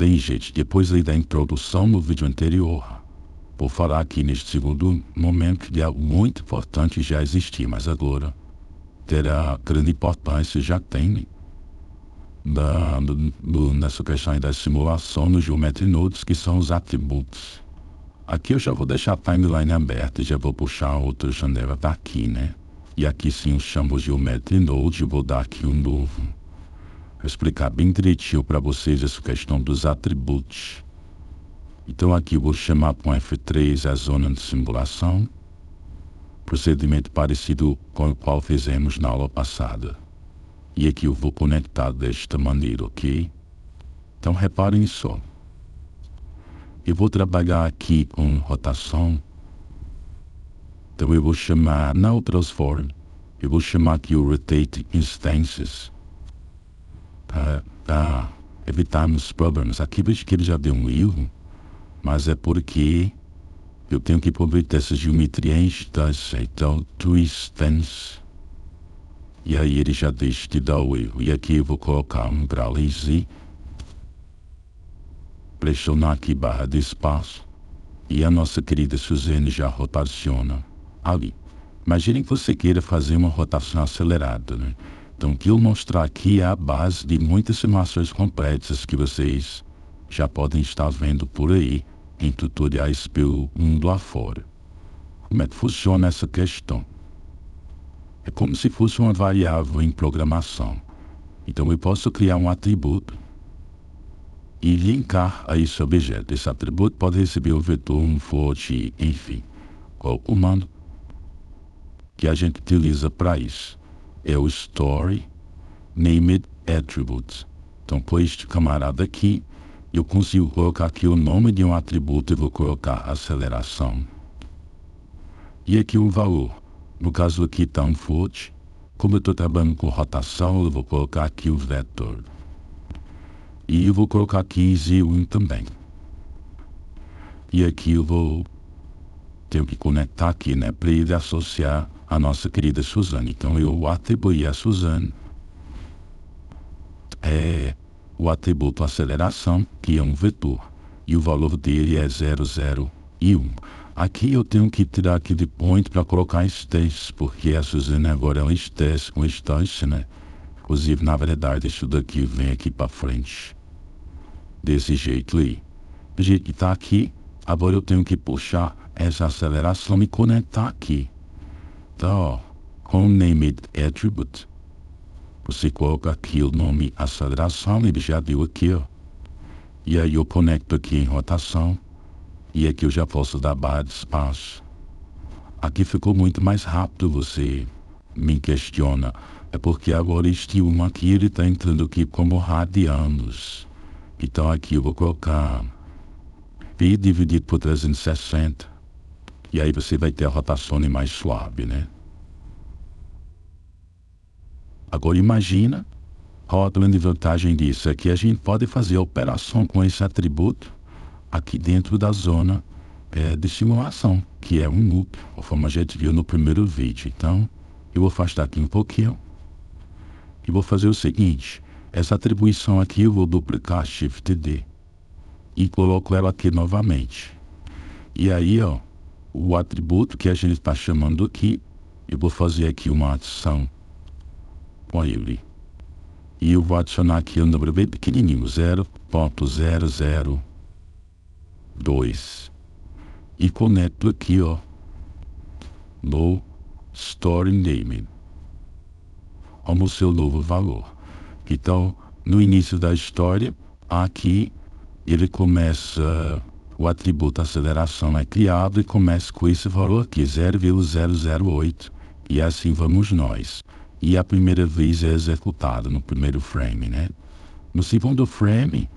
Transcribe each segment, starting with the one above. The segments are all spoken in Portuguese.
Bem, gente, depois aí da introdução no vídeo anterior, vou falar aqui neste segundo momento de algo muito importante já existir, mas agora terá grande importância, já tem da, do, do, nessa questão da simulação no Geometry Nodes, que são os atributos. Aqui eu já vou deixar a timeline aberta, já vou puxar outra janela daqui, né? E aqui sim eu chamo Geometry Node, vou dar aqui um novo. Vou explicar bem direitinho para vocês essa questão dos atributos. Então aqui vou chamar com F3 a zona de simulação, procedimento parecido com o qual fizemos na aula passada. E aqui eu vou conectar desta maneira, ok? Então reparem só. Eu vou trabalhar aqui com rotação. Então eu vou chamar, não transform, eu vou chamar aqui o rotate instances. Para, para evitarmos problemas. Aqui vejo que ele já deu um erro, mas é porque eu tenho que aproveitar essas geometrias das então, twistance e aí ele já deixa de dar o erro. E aqui eu vou colocar um grau. Pressionar aqui barra de espaço. E a nossa querida Suzane já rotaciona ali. Imaginem que você queira fazer uma rotação acelerada, né? Então, que eu mostrar aqui é a base de muitas simulações complexas que vocês já podem estar vendo por aí em tutoriais pelo mundo afora. Como é que funciona essa questão? É como se fosse uma variável em programação. Então eu posso criar um atributo e linkar a esse objeto. Esse atributo pode receber o vetor, um float, enfim. Qual o comando que a gente utiliza para isso? É o story named attributes. Então, com este camarada aqui, eu consigo colocar aqui o nome de um atributo e vou colocar aceleração. E aqui o valor. No caso aqui está um float. Como eu estou trabalhando com rotação, eu vou colocar aqui o vetor. E eu vou colocar aqui Z1 também. E aqui eu vou tenho que conectar aqui, né, para ele associar a nossa querida Suzane. Então eu atribuí a Suzane é, o atributo aceleração, que é um vetor, e o valor dele é 0, 0 e 1. Aqui eu tenho que tirar aquele point para colocar stage, porque a Suzane agora é um stage com stage, né? Inclusive, na verdade, isso daqui vem aqui para frente. Desse jeito aí. Do jeito que está aqui, agora eu tenho que puxar essa aceleração e conectar aqui. Então, ó, com named attribute, você coloca aqui o nome aceleração, ele já deu aqui, ó. E aí eu conecto aqui em rotação e aqui eu já posso dar barra de espaço. Aqui ficou muito mais rápido, você me questiona. É porque agora este 1 aqui, ele está entrando aqui como radianos. Então aqui eu vou colocar Pi dividido por 360. E aí você vai ter a rotação mais suave, né? Agora imagina, qual a vantagem disso? É que a gente pode fazer a operação com esse atributo aqui dentro da zona é, de simulação, que é um loop, conforme a gente viu no primeiro vídeo. Então, eu vou afastar aqui um pouquinho e vou fazer o seguinte, essa atribuição aqui eu vou duplicar Shift D e coloco ela aqui novamente. E aí, ó, o atributo que a gente está chamando aqui, eu vou fazer aqui uma adição com ele. E eu vou adicionar aqui um número bem pequenininho, 0.00 2 e conecto aqui ó no Story Name como seu novo valor. Então, no início da história, aqui ele começa, o atributo aceleração é criado e começa com esse valor aqui, 0,008, e assim vamos nós. E a primeira vez é executado no primeiro frame, né? No segundo frame,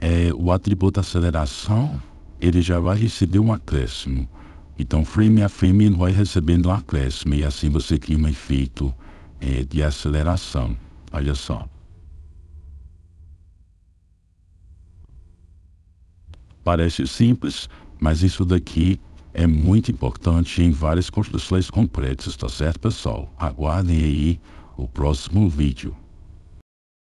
é, o atributo aceleração ele já vai receber um acréscimo. Então, frame a frame vai recebendo um acréscimo e assim você cria um efeito é, de aceleração. Olha só. Parece simples, mas isso daqui é muito importante em várias construções complexas, tá certo, pessoal? Aguardem aí o próximo vídeo.